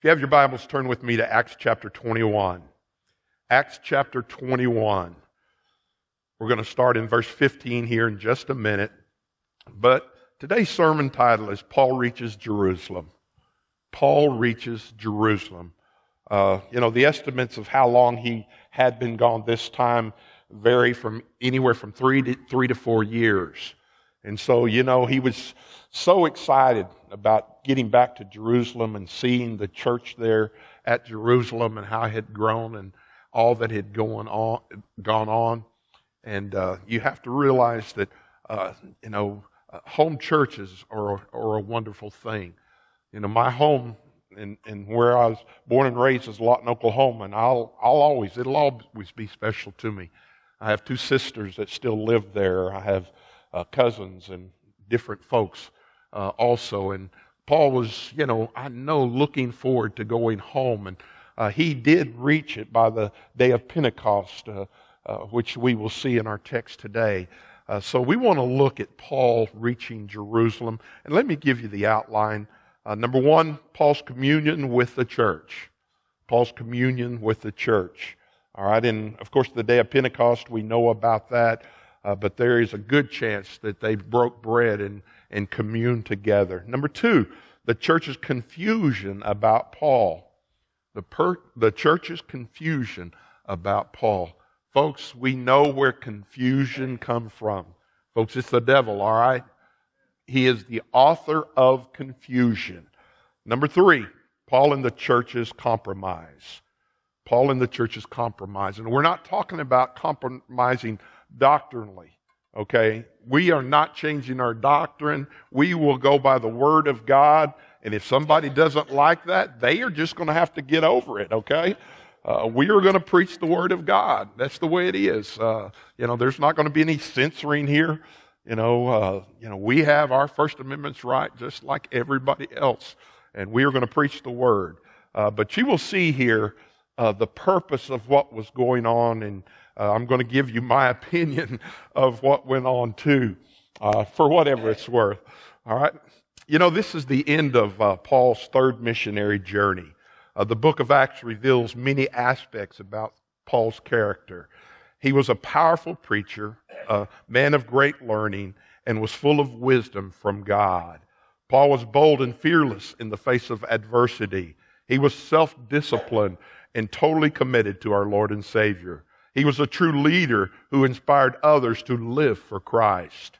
If you have your Bibles, turn with me to Acts chapter 21. Acts chapter 21. We're going to start in verse 15 here in just a minute. But today's sermon title is Paul Reaches Jerusalem. Paul reaches Jerusalem. Uh, you know, the estimates of how long he had been gone this time vary from anywhere from three to, three to four years. And so, you know, he was so excited about getting back to Jerusalem and seeing the church there at Jerusalem and how it had grown and all that had gone on. Gone on. And uh, you have to realize that, uh, you know, home churches are, are a wonderful thing. You know, my home and, and where I was born and raised is Lawton, Oklahoma, and I'll, I'll always, it'll always be special to me. I have two sisters that still live there. I have uh, cousins and different folks uh, also. And Paul was, you know, I know looking forward to going home. And uh, he did reach it by the day of Pentecost, uh, uh, which we will see in our text today. Uh, so we want to look at Paul reaching Jerusalem. And let me give you the outline. number one, Paul's communion with the church. Paul's communion with the church. All right, and of course, the day of Pentecost, we know about that, uh, but there is a good chance that they broke bread and, and commune together. Number two, the church's confusion about Paul. The, per, the church's confusion about Paul. Folks, we know where confusion comes from. Folks, it's the devil, all right? He is the author of confusion. Number three, Paul and the church's compromise. Paul and the church's compromise. And we're not talking about compromising doctrinally. Okay? We are not changing our doctrine. We will go by the Word of God. And if somebody doesn't like that, they are just going to have to get over it. Okay? Uh, we are going to preach the Word of God. That's the way it is. Uh, you know, there's not going to be any censoring here. You know, uh, you know, we have our First Amendment's right just like everybody else, and we are going to preach the Word. Uh, but you will see here uh, the purpose of what was going on, and uh, I'm going to give you my opinion of what went on too, uh, for whatever it's worth. All right. You know, this is the end of uh, Paul's third missionary journey. Uh, the book of Acts reveals many aspects about Paul's character. He was a powerful preacher, a man of great learning, and was full of wisdom from God. Paul was bold and fearless in the face of adversity. He was self disciplined and totally committed to our Lord and Savior. He was a true leader who inspired others to live for Christ.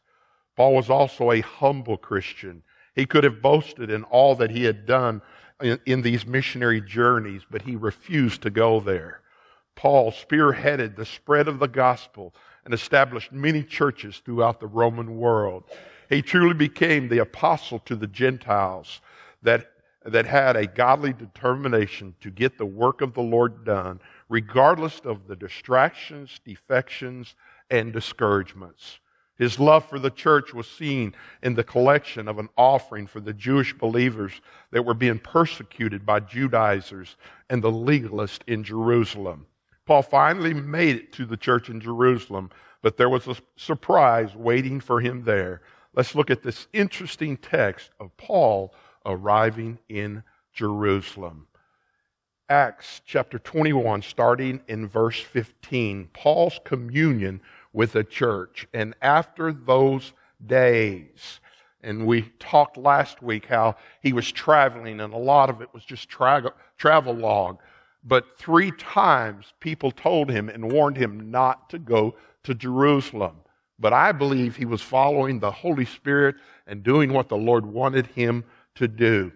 Paul was also a humble Christian. He could have boasted in all that he had done in, in, these missionary journeys, but he refused to go there. Paul spearheaded the spread of the gospel and established many churches throughout the Roman world. He truly became the apostle to the Gentiles that that had a godly determination to get the work of the Lord done, regardless of the distractions, defections, and discouragements. His love for the church was seen in the collection of an offering for the Jewish believers that were being persecuted by Judaizers and the legalists in Jerusalem. Paul finally made it to the church in Jerusalem, but there was a surprise waiting for him there. Let's look at this interesting text of Paul arriving in Jerusalem. Acts chapter 21, starting in verse 15, Paul's communion with the church. And after those days, and we talked last week how he was traveling, and a lot of it was just tra- travel log. But three times people told him and warned him not to go to Jerusalem. But I believe he was following the Holy Spirit and doing what the Lord wanted him to do.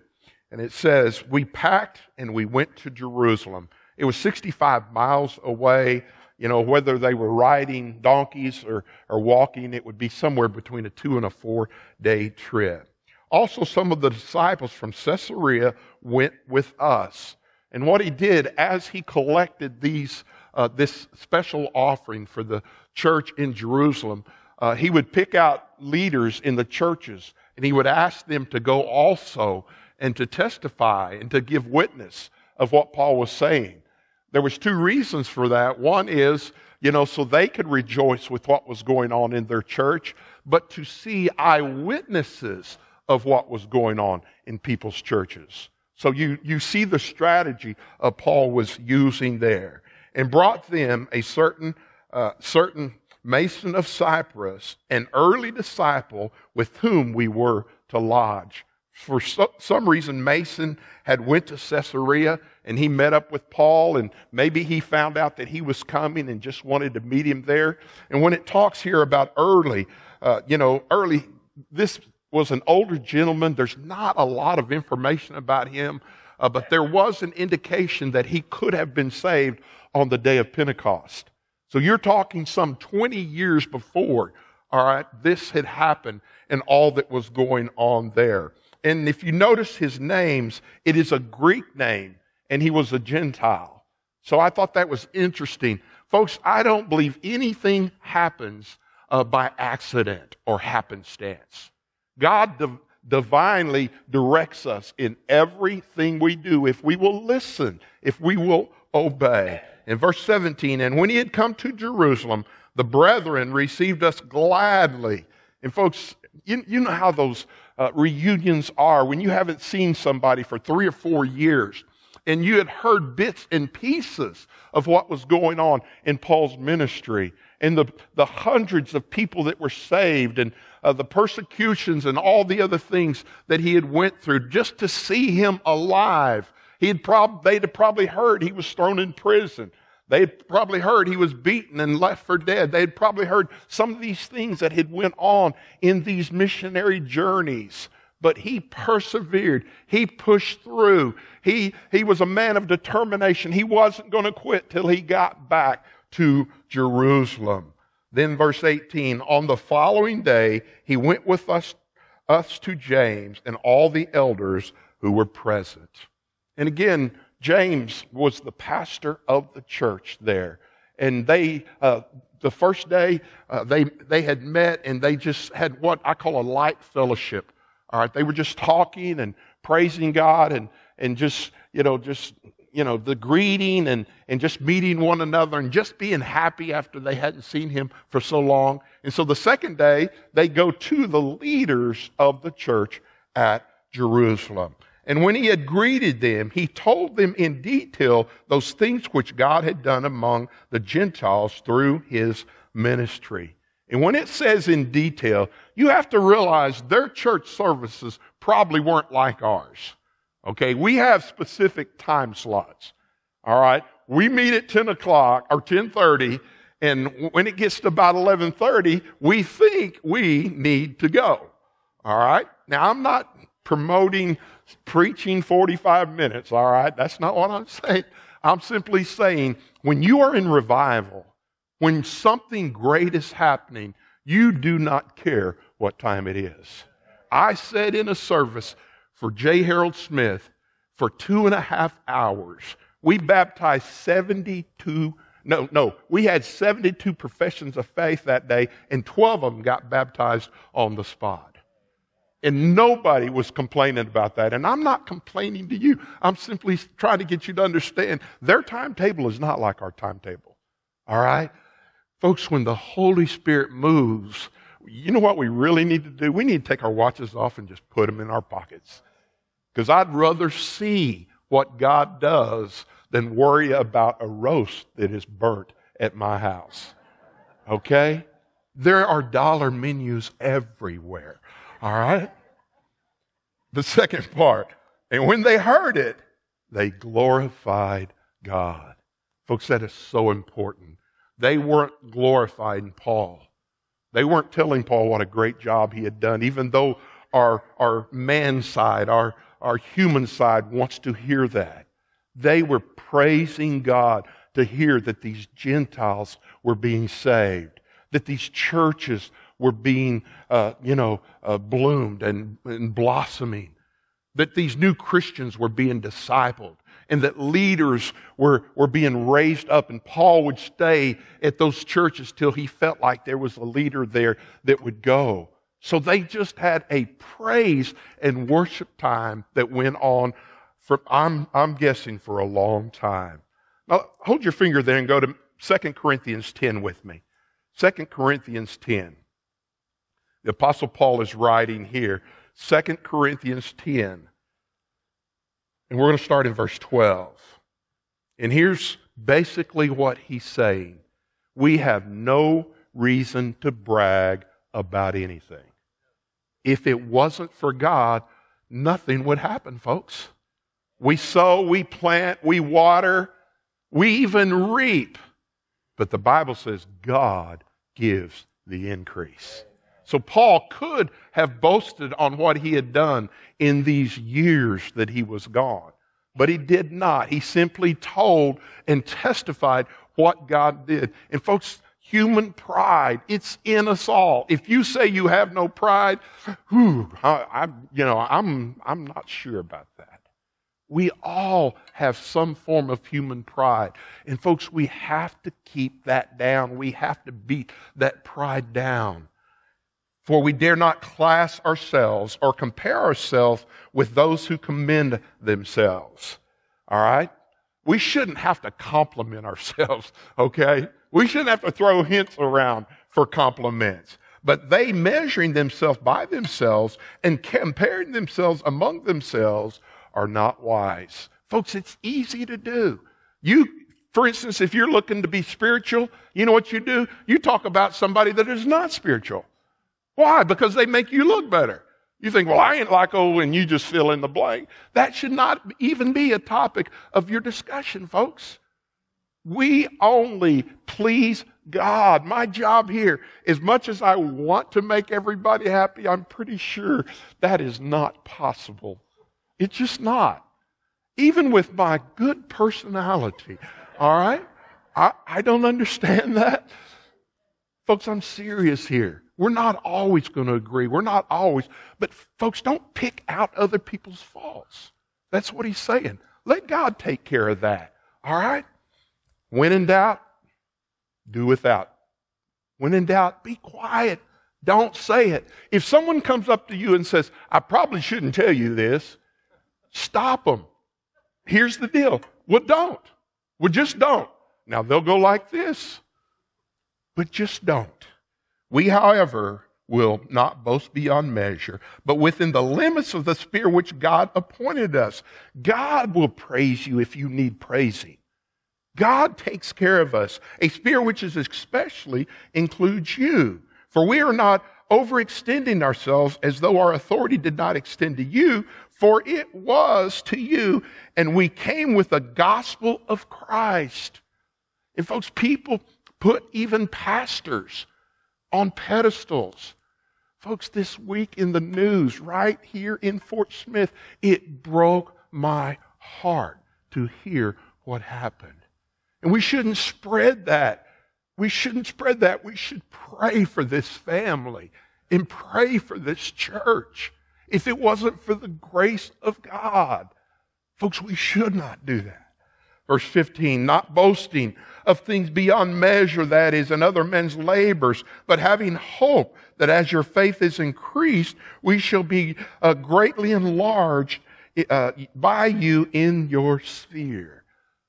And it says, We packed and we went to Jerusalem. It was 65 miles away. You know, whether they were riding donkeys or, or walking, it would be somewhere between a two and a four day trip. Also, some of the disciples from Caesarea went with us. And what he did as he collected these, uh, this special offering for the church in Jerusalem, uh, he would pick out leaders in the churches and he would ask them to go also and to testify and to give witness of what Paul was saying. There was two reasons for that. One is, you know, so they could rejoice with what was going on in their church, but to see eyewitnesses of what was going on in people's churches. So you, you see the strategy of Paul was using there and brought them a certain, uh, certain Mason of Cyprus, an early disciple with whom we were to lodge. For so, some reason, Mason had went to Caesarea and he met up with Paul and maybe he found out that he was coming and just wanted to meet him there. And when it talks here about early, uh, you know, early, this was an older gentleman. There's not a lot of information about him, uh, but there was an indication that he could have been saved on the day of Pentecost. So you're talking some 20 years before, all right, this had happened and all that was going on there. And if you notice his names, it is a Greek name and he was a Gentile. So I thought that was interesting. Folks, I don't believe anything happens uh, by accident or happenstance. God div- divinely directs us in everything we do if we will listen, if we will obey. In verse 17, and when he had come to Jerusalem, the brethren received us gladly. And folks, you, you know how those uh, reunions are when you haven't seen somebody for three or four years and you had heard bits and pieces of what was going on in Paul's ministry and the, the hundreds of people that were saved and uh, the persecutions and all the other things that he had went through just to see him alive. He had prob- they'd have probably heard he was thrown in prison. They'd probably heard he was beaten and left for dead. They'd probably heard some of these things that had went on in these missionary journeys. But he persevered. He pushed through. He, he was a man of determination. He wasn't going to quit till he got back to Jerusalem. Then verse 18, on the following day, he went with us, us to James and all the elders who were present. And again, James was the pastor of the church there. And they, uh, the first day, uh, they, they had met and they just had what I call a light fellowship. All right. They were just talking and praising God and, and just, you know, just, you know, the greeting and, and just meeting one another and just being happy after they hadn't seen him for so long. And so the second day, they go to the leaders of the church at Jerusalem. And when he had greeted them, he told them in detail those things which God had done among the Gentiles through his ministry. And when it says in detail, you have to realize their church services probably weren't like ours. Okay, we have specific time slots. All right, we meet at 10 o'clock or 10:30, and when it gets to about 11:30, we think we need to go. All right. Now I'm not promoting preaching 45 minutes, all right? That's not what I'm saying. I'm simply saying when you are in revival, when something great is happening, you do not care what time it is. I said in a service for J. Harold Smith for two and a half hours. We baptized 72, no, no, we had 72 professions of faith that day, and 12 of them got baptized on the spot. And nobody was complaining about that. And I'm not complaining to you. I'm simply trying to get you to understand their timetable is not like our timetable. All right? Folks, when the Holy Spirit moves, you know what we really need to do? We need to take our watches off and just put them in our pockets. Because I'd rather see what God does than worry about a roast that is burnt at my house. Okay? There are dollar menus everywhere. All right? The second part. And when they heard it, they glorified God. Folks, that is so important. They weren't glorifying Paul. They weren't telling Paul what a great job he had done, even though our, our man side, our, our human side wants to hear that. They were praising God to hear that these Gentiles were being saved, that these churches were being, uh, you know, uh, bloomed and, and blossoming. That these new Christians were being discipled and that leaders were, were being raised up. And Paul would stay at those churches till he felt like there was a leader there that would go. So they just had a praise and worship time that went on for, I'm, I'm guessing, for a long time. Now, hold your finger there and go to 2 Corinthians 10 with me. 2 Corinthians 10. The Apostle Paul is writing here, 2 Corinthians 10. And we're going to start in verse 12. And here's basically what he's saying We have no reason to brag about anything. If it wasn't for God, nothing would happen, folks. We sow, we plant, we water, we even reap. But the Bible says God gives the increase. So Paul could have boasted on what he had done in these years that he was gone. But he did not. He simply told and testified what God did. And folks, human pride, it's in us all. If you say you have no pride, whew, I, I, you know, I'm, I'm not sure about that. We all have some form of human pride. And folks, we have to keep that down. We have to beat that pride down. For we dare not class ourselves or compare ourselves with those who commend themselves. All right? We shouldn't have to compliment ourselves, okay? We shouldn't have to throw hints around for compliments. But they measuring themselves by themselves and comparing themselves among themselves are not wise. Folks, it's easy to do. You, for instance, if you're looking to be spiritual, you know what you do? You talk about somebody that is not spiritual. Why? Because they make you look better. You think, well, I ain't like oh, and you just fill in the blank. That should not even be a topic of your discussion, folks. We only please God. My job here, as much as I want to make everybody happy, I'm pretty sure that is not possible. It's just not. Even with my good personality, all right? I, I don't understand that. Folks, I'm serious here. We're not always going to agree. We're not always. But folks, don't pick out other people's faults. That's what he's saying. Let God take care of that. All right? When in doubt, do without. When in doubt, be quiet. Don't say it. If someone comes up to you and says, I probably shouldn't tell you this, stop them. Here's the deal. Well, don't. Well, just don't. Now they'll go like this, but just don't. We, however, will not boast beyond measure, but within the limits of the sphere which God appointed us. God will praise you if you need praising. God takes care of us. A sphere which is especially includes you. For we are not overextending ourselves as though our authority did not extend to you, for it was to you, and we came with the gospel of Christ. And folks, people put even pastors on pedestals. Folks, this week in the news, right here in Fort Smith, it broke my heart to hear what happened. And we shouldn't spread that. We shouldn't spread that. We should pray for this family and pray for this church. If it wasn't for the grace of God, folks, we should not do that. Verse 15, not boasting of things beyond measure, that is, in other men's labors, but having hope that as your faith is increased, we shall be uh, greatly enlarged uh, by you in your sphere.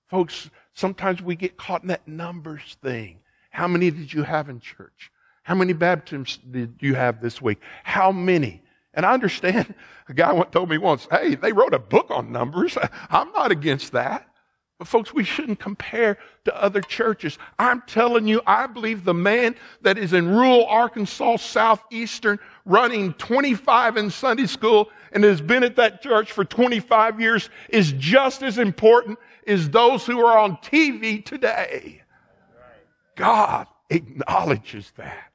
Folks, sometimes we get caught in that numbers thing. How many did you have in church? How many baptisms did you have this week? How many? And I understand a guy told me once, hey, they wrote a book on numbers. I'm not against that. But folks, we shouldn't compare to other churches. I'm telling you, I believe the man that is in rural Arkansas, southeastern, running 25 in Sunday school and has been at that church for 25 years is just as important as those who are on TV today. God acknowledges that.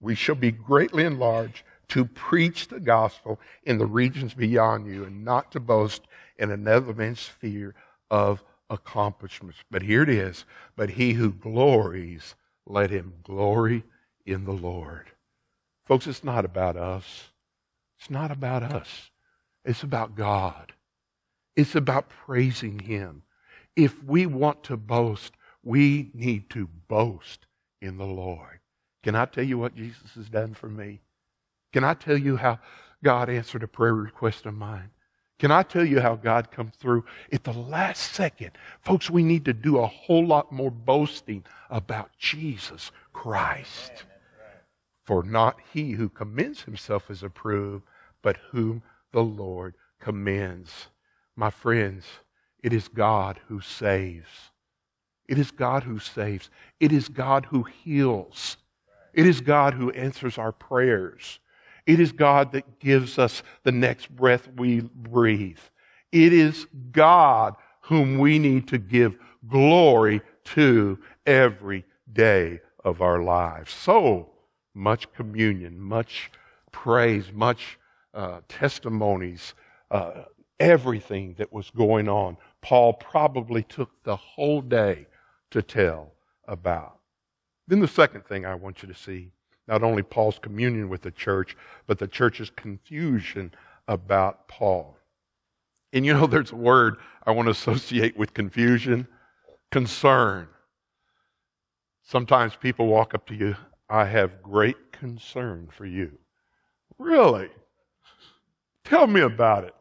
We shall be greatly enlarged to preach the gospel in the regions beyond you and not to boast in another man's sphere of accomplishments. But here it is. But he who glories, let him glory in the Lord. Folks, it's not about us. It's not about us. It's about God. It's about praising Him. If we want to boast, we need to boast in the Lord. Can I tell you what Jesus has done for me? Can I tell you how God answered a prayer request of mine? Can I tell you how God comes through at the last second? Folks, we need to do a whole lot more boasting about Jesus Christ. For not he who commends himself is approved, but whom the Lord commends. My friends, it is God who saves. It is God who saves. It is God who heals. It is God who answers our prayers. It is God that gives us the next breath we breathe. It is God whom we need to give glory to every day of our lives. So much communion, much praise, much uh, testimonies, uh, everything that was going on. Paul probably took the whole day to tell about. Then the second thing I want you to see not only Paul's communion with the church, but the church's confusion about Paul. And you know, there's a word I want to associate with confusion concern. Sometimes people walk up to you, I have great concern for you. Really? Tell me about it.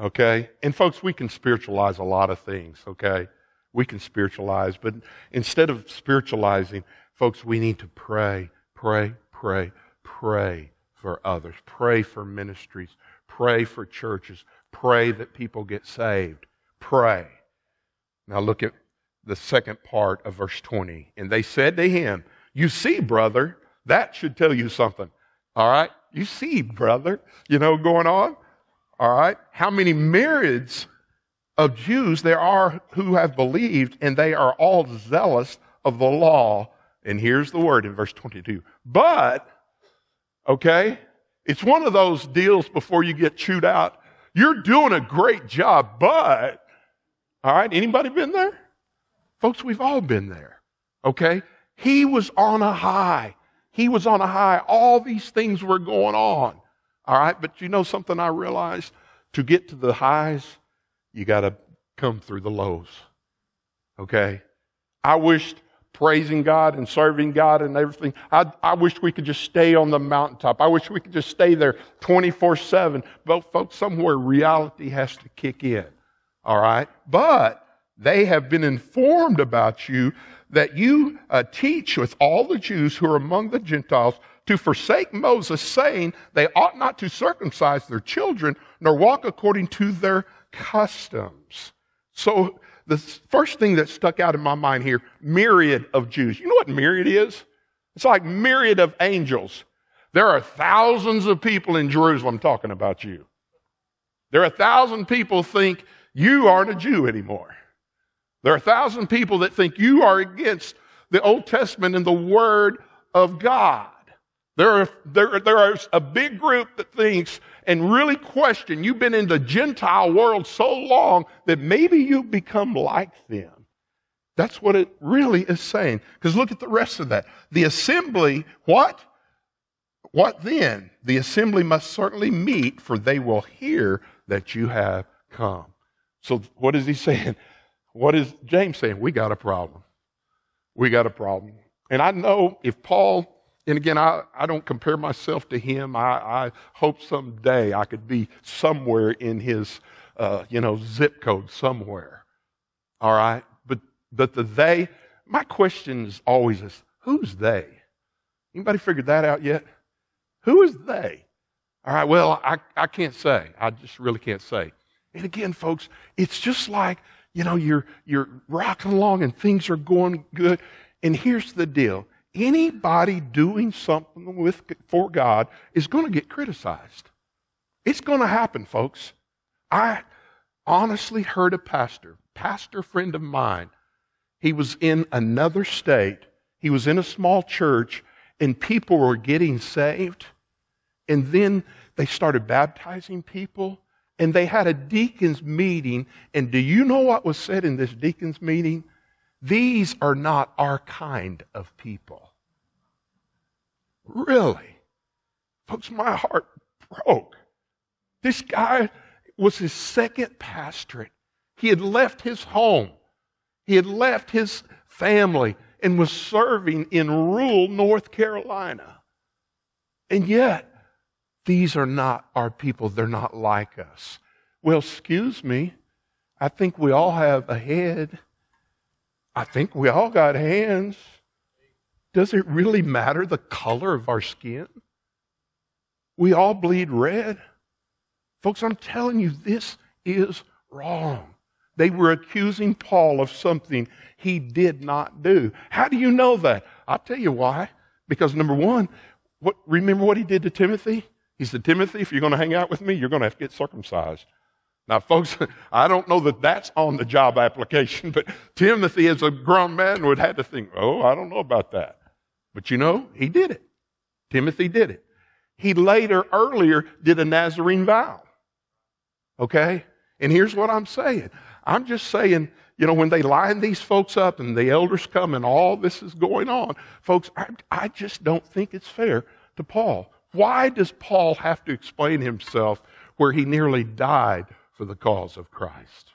Okay? And folks, we can spiritualize a lot of things, okay? We can spiritualize, but instead of spiritualizing, folks, we need to pray, pray, pray, pray for others, pray for ministries, pray for churches, pray that people get saved. Pray. Now look at the second part of verse 20. And they said to him, You see, brother, that should tell you something. All right? You see, brother, you know, going on? All right? How many myriads of Jews there are who have believed, and they are all zealous of the law. And here's the word in verse 22. But, okay, it's one of those deals before you get chewed out. You're doing a great job, but, all right, anybody been there? Folks, we've all been there. Okay? He was on a high. He was on a high. All these things were going on. All right? But you know something I realized? To get to the highs, you got to come through the lows. Okay? I wished praising God and serving God and everything. I, I wish we could just stay on the mountaintop. I wish we could just stay there 24 7. But, folks, somewhere reality has to kick in. All right? But they have been informed about you that you uh, teach with all the Jews who are among the Gentiles to forsake Moses, saying they ought not to circumcise their children nor walk according to their customs. So, the first thing that stuck out in my mind here myriad of Jews. You know what myriad is? It's like myriad of angels. There are thousands of people in Jerusalem talking about you. There are a thousand people think you aren't a Jew anymore. There are a thousand people that think you are against the Old Testament and the Word of God. There, are, there, there is a big group that thinks and really question you've been in the Gentile world so long that maybe you've become like them. That's what it really is saying. Because look at the rest of that. The assembly, what? What then? The assembly must certainly meet, for they will hear that you have come. So, what is he saying? What is James saying? We got a problem. We got a problem. And I know if Paul, and again, I, I don't compare myself to him. I, I hope someday I could be somewhere in his, uh, you know, zip code somewhere. All right? But, but the they, my question is always this who's they? Anybody figured that out yet? Who is they? All right, well, I, I can't say. I just really can't say. And again, folks, it's just like you know, you're, you're rocking along and things are going good. And here's the deal anybody doing something with, for God is going to get criticized. It's going to happen, folks. I honestly heard a pastor, pastor friend of mine. He was in another state. He was in a small church, and people were getting saved. And then they started baptizing people and they had a deacons meeting. And do you know what was said in this deacons meeting? These are not our kind of people. Really? Folks, my heart broke. This guy was his second pastorate. He had left his home, he had left his family, and was serving in rural North Carolina. And yet, these are not our people. They're not like us. Well, excuse me. I think we all have a head. I think we all got hands. Does it really matter the color of our skin? We all bleed red. Folks, I'm telling you, this is wrong. They were accusing Paul of something he did not do. How do you know that? I'll tell you why. Because number one, what, remember what he did to Timothy? He said, Timothy, if you're going to hang out with me, you're going to have to get circumcised. Now, folks, I don't know that that's on the job application, but Timothy, as a grown man, would have to think, oh, I don't know about that. But you know, he did it. Timothy did it. He later, earlier, did a Nazarene vow. Okay? And here's what I'm saying. I'm just saying, you know, when they line these folks up and the elders come and all this is going on, folks, I, I just don't think it's fair to Paul. Why does Paul have to explain himself where he nearly died for the cause of Christ?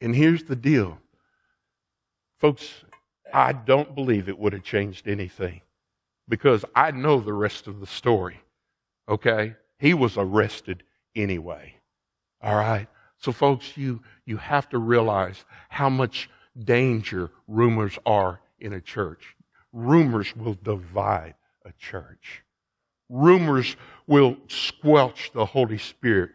And here's the deal. Folks, I don't believe it would have changed anything because I know the rest of the story. Okay? He was arrested anyway. All right? So, folks, you, you have to realize how much danger rumors are in a church. Rumors will divide a church rumors will squelch the Holy Spirit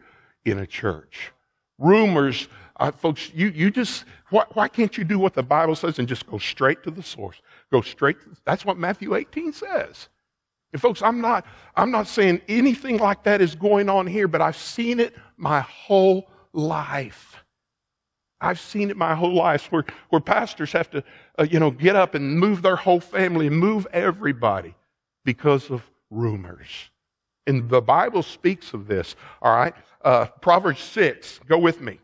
in a church. Rumors, uh, folks, you, you just, why, why, can't you do what the Bible says and just go straight to the source? Go straight, to, that's what Matthew 18 says. And folks, I'm not, I'm not saying anything like that is going on here, but I've seen it my whole life. I've seen it my whole life where, where pastors have to, uh, you know, get up and move their whole family and move everybody because of rumors. And the Bible speaks of this, all right? Uh, Proverbs 6, go with me.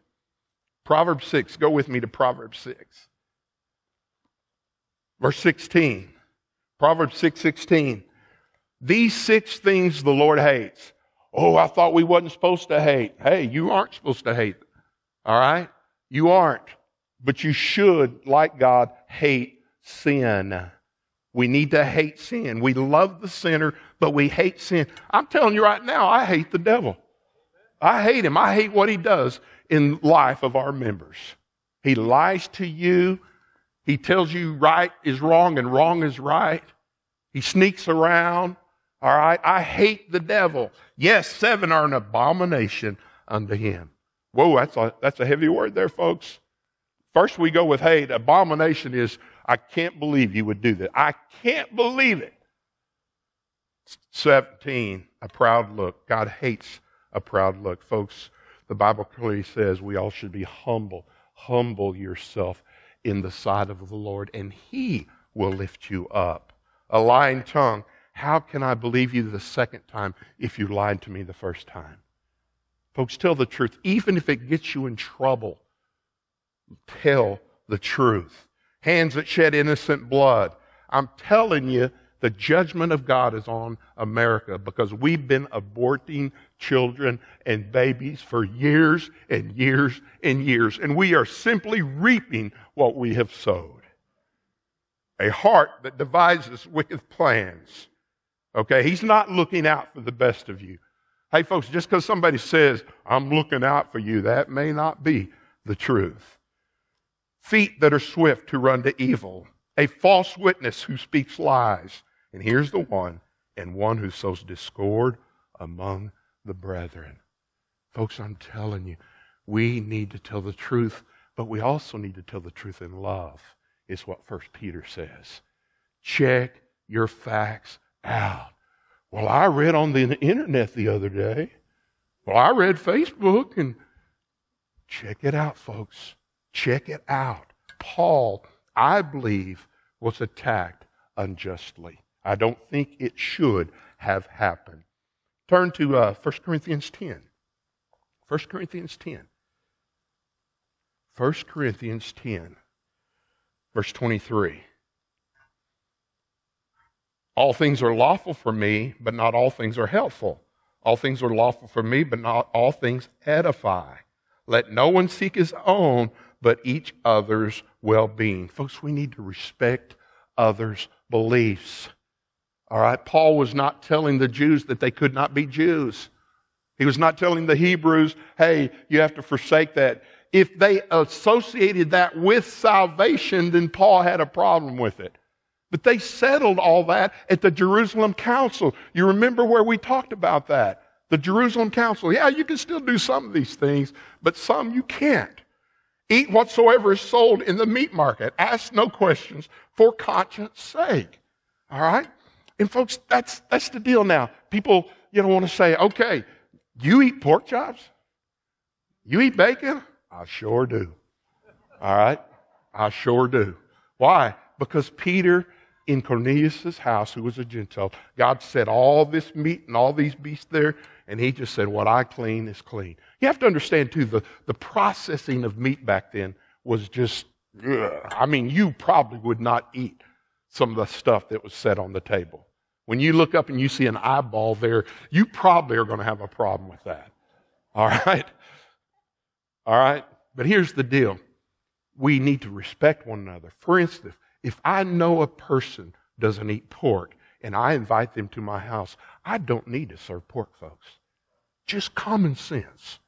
Proverbs 6, go with me to Proverbs 6. Verse 16. Proverbs 6 16. These six things the Lord hates. Oh, I thought we wasn't supposed to hate. Hey, you aren't supposed to hate. All right? You aren't. But you should, like God, hate sin. We need to hate sin. We love the sinner, but we hate sin. I'm telling you right now, I hate the devil. I hate him. I hate what he does in life of our members. He lies to you. He tells you right is wrong and wrong is right. He sneaks around. All right. I hate the devil. Yes, seven are an abomination unto him. Whoa, that's a, that's a heavy word there, folks. First we go with hate. Abomination is I can't believe you would do that. I can't believe it. 17, a proud look. God hates a proud look. Folks, the Bible clearly says we all should be humble. Humble yourself in the sight of the Lord, and He will lift you up. A lying tongue. How can I believe you the second time if you lied to me the first time? Folks, tell the truth. Even if it gets you in trouble, tell the truth hands that shed innocent blood. I'm telling you, the judgment of God is on America because we've been aborting children and babies for years and years and years, and we are simply reaping what we have sowed. A heart that devises wicked plans. Okay, he's not looking out for the best of you. Hey, folks, just because somebody says, I'm looking out for you, that may not be the truth feet that are swift to run to evil, a false witness who speaks lies. And here's the one, and one who sows discord among the brethren. Folks, I'm telling you, we need to tell the truth, but we also need to tell the truth in love, is what First Peter says. Check your facts out. Well, I read on the internet the other day. Well, I read Facebook and check it out, folks. Check it out. Paul, I believe, was attacked unjustly. I don't think it should have happened. Turn to uh, 1 Corinthians 10. 1 Corinthians 10. 1 Corinthians 10, verse 23. All things are lawful for me, but not all things are helpful. All things are lawful for me, but not all things edify. Let no one seek his own, but each other's well being. Folks, we need to respect others' beliefs. All right, Paul was not telling the Jews that they could not be Jews. He was not telling the Hebrews, hey, you have to forsake that. If they associated that with salvation, then Paul had a problem with it. But they settled all that at the Jerusalem Council. You remember where we talked about that? The Jerusalem Council, yeah, you can still do some of these things, but some you can't. Eat whatsoever is sold in the meat market. Ask no questions for conscience sake. All right? And folks, that's, that's the deal now. People, you know, want to say, okay, you eat pork chops? You eat bacon? I sure do. All right? I sure do. Why? Because Peter in Cornelius' house, who was a Gentile, God set all this meat and all these beasts there, and he just said, What I clean is clean. You have to understand, too, the, the processing of meat back then was just, ugh. I mean, you probably would not eat some of the stuff that was set on the table. When you look up and you see an eyeball there, you probably are going to have a problem with that. All right? All right? But here's the deal we need to respect one another. For instance, if I know a person doesn't eat pork and I invite them to my house, I don't need to serve pork, folks. Just common sense.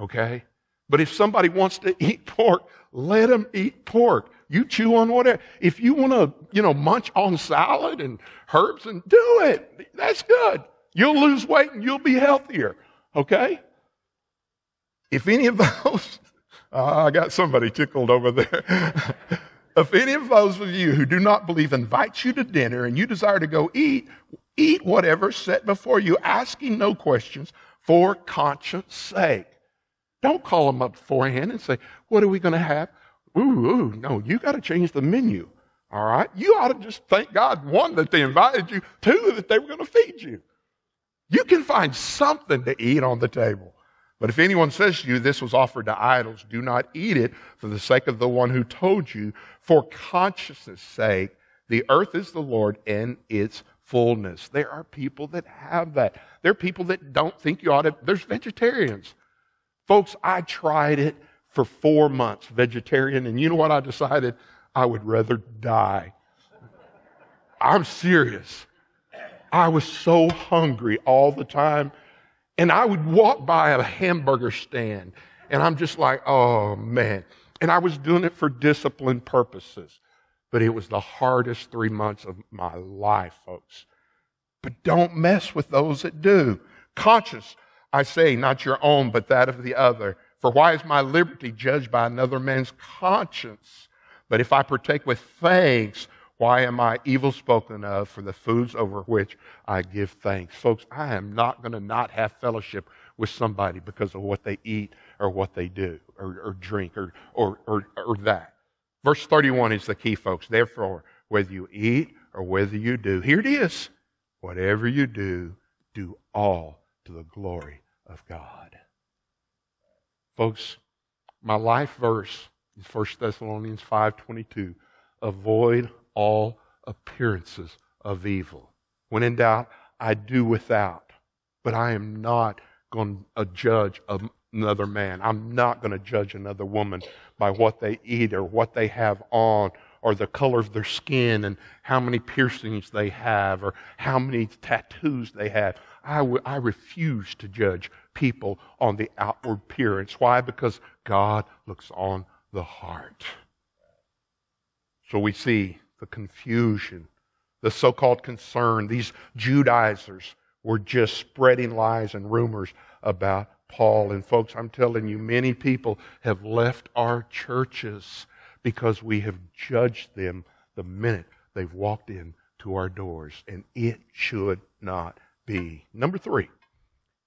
Okay? But if somebody wants to eat pork, let them eat pork. You chew on whatever. If you want to, you know, munch on salad and herbs and do it. That's good. You'll lose weight and you'll be healthier. Okay? If any of those, uh, I got somebody tickled over there. if any of those of you who do not believe invite you to dinner and you desire to go eat, eat whatever set before you, asking no questions for conscience sake. Don't call them up beforehand and say, What are we going to have? Ooh, ooh, no, you got to change the menu. All right? You ought to just thank God, one, that they invited you, two, that they were going to feed you. You can find something to eat on the table. But if anyone says to you, This was offered to idols, do not eat it for the sake of the one who told you. For consciousness' sake, the earth is the Lord and its fullness. There are people that have that. There are people that don't think you ought to. There's vegetarians. Folks, I tried it for four months, vegetarian, and you know what I decided? I would rather die. I'm serious. I was so hungry all the time. And I would walk by a hamburger stand, and I'm just like, oh man. And I was doing it for discipline purposes. But it was the hardest three months of my life, folks. But don't mess with those that do. Conscious I say, not your own, but that of the other. For why is my liberty judged by another man's conscience? But if I partake with thanks, why am I evil spoken of for the foods over which I give thanks? Folks, I am not going to not have fellowship with somebody because of what they eat or what they do or, or drink or, or, or, or that. Verse 31 is the key, folks. Therefore, whether you eat or whether you do, here it is. Whatever you do, do all to the glory of God. Folks, my life verse is 1 Thessalonians 5:22. Avoid all appearances of evil. When in doubt, I do without. But I am not going to judge another man. I'm not going to judge another woman by what they eat or what they have on or the color of their skin and how many piercings they have or how many tattoos they have. I, w- I refuse to judge people on the outward appearance. Why? Because God looks on the heart. So we see the confusion, the so called concern. These Judaizers were just spreading lies and rumors about Paul. And folks, I'm telling you, many people have left our churches because we have judged them the minute they've walked in to our doors. And it should not be. Number three,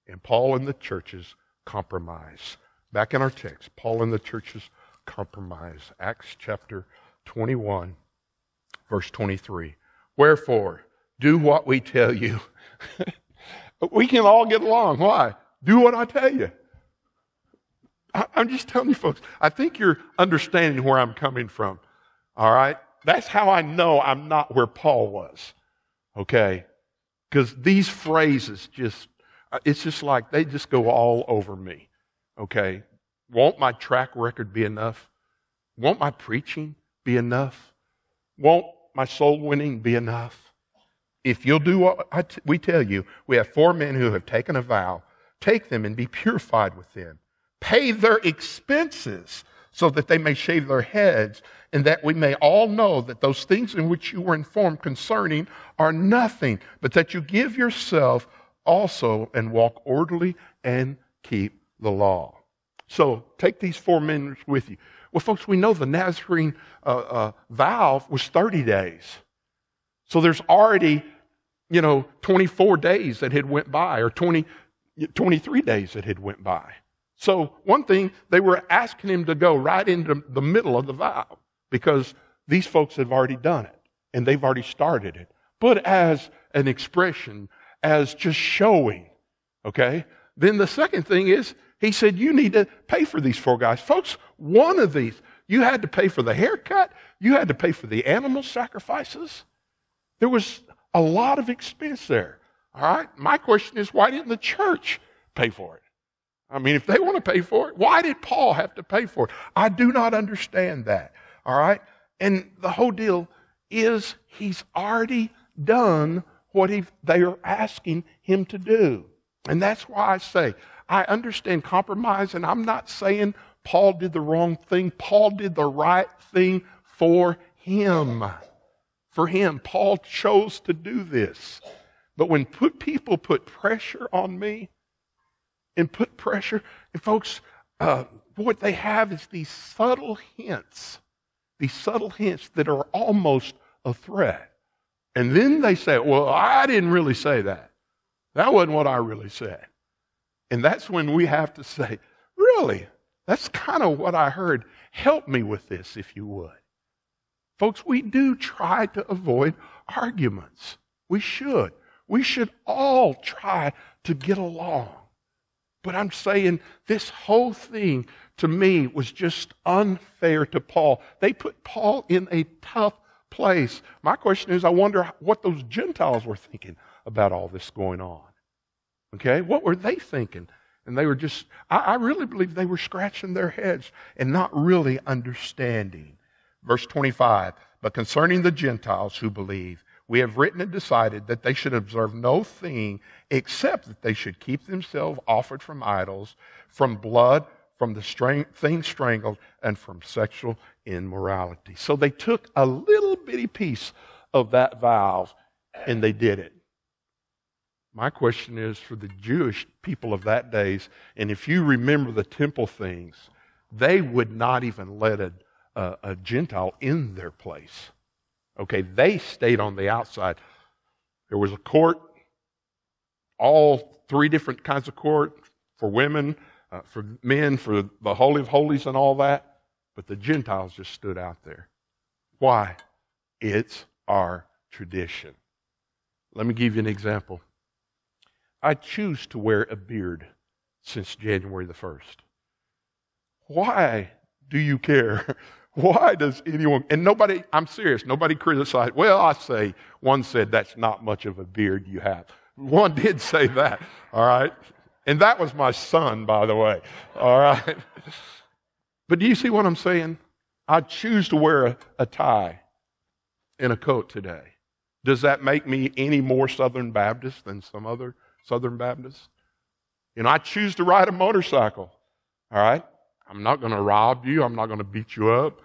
and Paul and the churches compromise. Back in our text, Paul and the churches compromise. Acts chapter 21, verse 23. Wherefore, do what we tell you. we can all get along. Why? Do what I tell you. I'm just telling you, folks, I think you're understanding where I'm coming from. All right? That's how I know I'm not where Paul was. Okay? Because these phrases just, it's just like they just go all over me. Okay? Won't my track record be enough? Won't my preaching be enough? Won't my soul winning be enough? If you'll do what we tell you, we have four men who have taken a vow. Take them and be purified with them. Pay their expenses so that they may shave their heads, and that we may all know that those things in which you were informed concerning are nothing, but that you give yourself also and walk orderly and keep the law. So take these four men with you. Well, folks, we know the Nazarene uh, uh, vow was 30 days. So there's already, you know, 24 days that had went by or 20, 23 days that had went by. So one thing, they were asking him to go right into the middle of the vow because these folks have already done it and they've already started it. But as an expression, as just showing, okay? Then the second thing is, he said, you need to pay for these four guys. Folks, one of these, you had to pay for the haircut, you had to pay for the animal sacrifices. There was a lot of expense there. All right? My question is, why didn't the church pay for it? I mean, if they want to pay for it, why did Paul have to pay for it? I do not understand that. All right? And the whole deal is he's already done what he, they are asking him to do. And that's why I say, I understand compromise, and I'm not saying Paul did the wrong thing. Paul did the right thing for him. For him. Paul chose to do this. But when put, people put pressure on me and put pressure, and folks, uh, what they have is these subtle hints, these subtle hints that are almost a threat. And then they say, Well, I didn't really say that. That wasn't what I really said. And that's when we have to say, Really? That's kind of what I heard. Help me with this, if you would. Folks, we do try to avoid arguments. We should. We should all try to get along. But I'm saying this whole thing to me was just unfair to Paul. They put Paul in a tough place. My question is I wonder what those Gentiles were thinking about all this going on. Okay? What were they thinking? And they were just, I, I really believe they were scratching their heads and not really understanding. Verse 25, but concerning the Gentiles who believe, we have written and decided that they should observe no thing except that they should keep themselves offered from idols, from blood, from the strang- strangled, and from sexual immorality. So they took a little bitty piece of that vow and they did it. My question is for the Jewish people of that days, and if you remember the temple things, they would not even let a, a, a Gentile in their place. Okay, they stayed on the outside. There was a court, all three different kinds of court for women, uh, for men, for the Holy of Holies and all that, but the Gentiles just stood out there. Why? It's our tradition. Let me give you an example. I choose to wear a beard since January the 1st. Why do you care? Why does anyone, and nobody, I'm serious, nobody criticized. Well, I say, one said that's not much of a beard you have. One did say that, all right? And that was my son, by the way, all right? But do you see what I'm saying? I choose to wear a, a tie and a coat today. Does that make me any more Southern Baptist than some other Southern Baptist. You know, I choose to ride a motorcycle. All right? I'm not going to rob you. I'm not going to beat you up.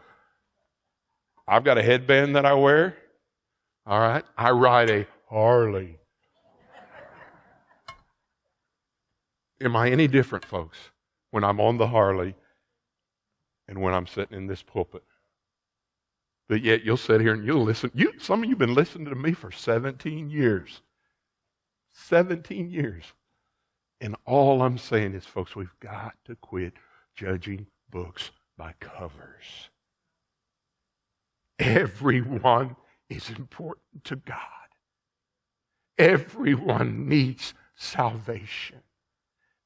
I've got a headband that I wear. All right? I ride a Harley. Am I any different, folks, when I'm on the Harley and when I'm sitting in this pulpit? But yet you'll sit here and you'll listen. You, some of you have been listening to me for 17 years. 17 years. And all I'm saying is, folks, we've got to quit judging books by covers. Everyone is important to God. Everyone needs salvation.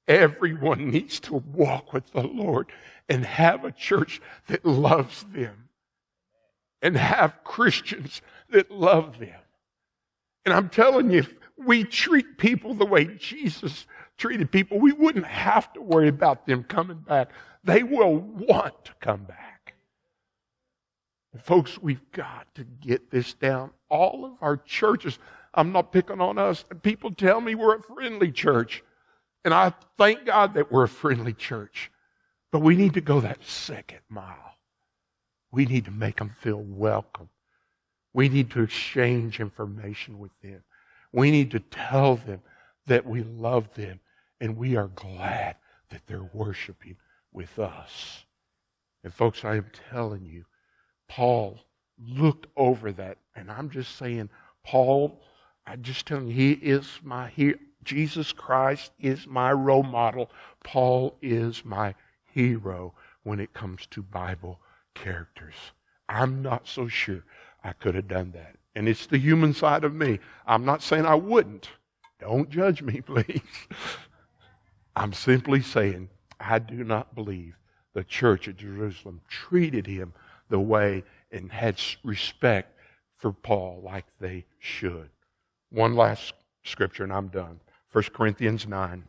Everyone needs to walk with the Lord and have a church that loves them and have Christians that love them. And I'm telling you, we treat people the way Jesus treated people, we wouldn't have to worry about them coming back. They will want to come back. folks, we've got to get this down. All of our churches, I'm not picking on us. People tell me we're a friendly church. And I thank God that we're a friendly church. But we need to go that second mile. We need to make them feel welcome. We need to exchange information with them. We need to tell them that we love them and we are glad that they're worshiping with us. And folks, I am telling you, Paul looked over that, and I'm just saying, Paul, I'm just telling you, he is my he, Jesus Christ is my role model. Paul is my hero when it comes to Bible characters. I'm not so sure I could have done that. And it's the human side of me. I'm not saying I wouldn't. Don't judge me, please. I'm simply saying I do not believe the church at Jerusalem treated him the way and had respect for Paul like they should. One last scripture and I'm done. 1 Corinthians 9.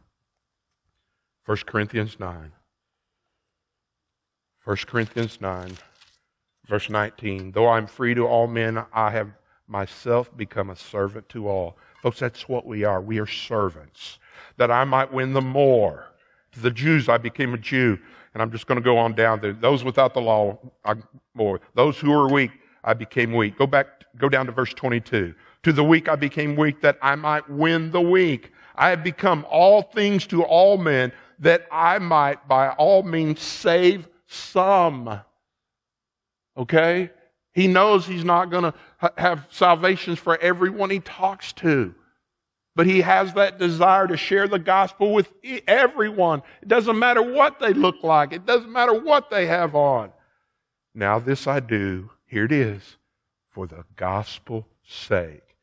1 Corinthians 9. 1 Corinthians 9, verse 19. Though I'm free to all men, I have myself become a servant to all. Folks, that's what we are. We are servants. That I might win the more. To the Jews, I became a Jew. And I'm just going to go on down there. Those without the law, I, more. Those who are weak, I became weak. Go back, go down to verse 22. To the weak, I became weak that I might win the weak. I have become all things to all men that I might by all means save some. Okay? He knows he's not going to ha- have salvations for everyone he talks to. But he has that desire to share the gospel with everyone. It doesn't matter what they look like, it doesn't matter what they have on. Now, this I do, here it is, for the gospel's sake,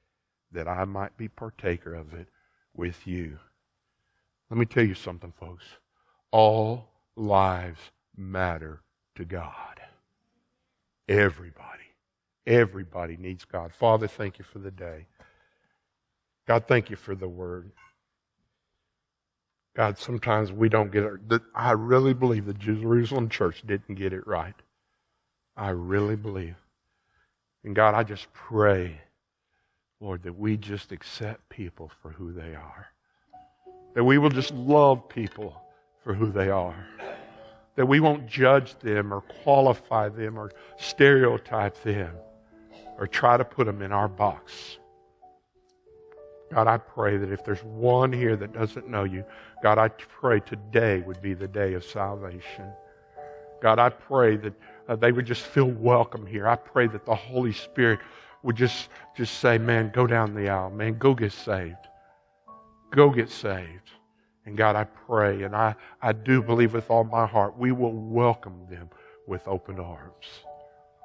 that I might be partaker of it with you. Let me tell you something, folks. All lives matter to God. Everybody. Everybody needs God. Father, thank you for the day. God, thank you for the word. God, sometimes we don't get it. I really believe the Jerusalem church didn't get it right. I really believe. And God, I just pray, Lord, that we just accept people for who they are. That we will just love people for who they are. That we won't judge them or qualify them or stereotype them or try to put them in our box. God, I pray that if there's one here that doesn't know you, God, I pray today would be the day of salvation. God, I pray that uh, they would just feel welcome here. I pray that the Holy Spirit would just, just say, man, go down the aisle. Man, go get saved. Go get saved. And God, I pray, and I, I do believe with all my heart, we will welcome them with open arms.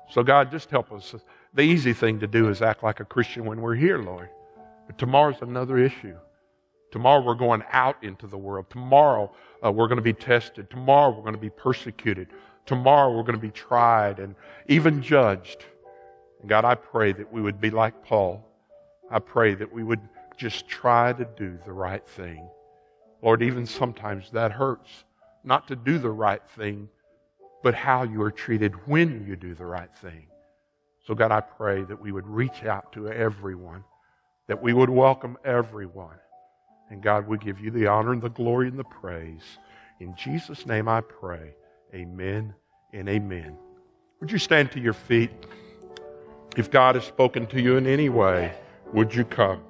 So, God, just help us. The easy thing to do is act like a Christian when we're here, Lord. But tomorrow's another issue. Tomorrow we're going out into the world. Tomorrow uh, we're going to be tested. Tomorrow we're going to be persecuted. Tomorrow we're going to be tried and even judged. And God, I pray that we would be like Paul. I pray that we would just try to do the right thing. Lord, even sometimes that hurts. Not to do the right thing, but how you are treated when you do the right thing. So, God, I pray that we would reach out to everyone that we would welcome everyone. And God, we give you the honor and the glory and the praise. In Jesus' name I pray. Amen and amen. Would you stand to your feet? If God has spoken to you in any way, would you come?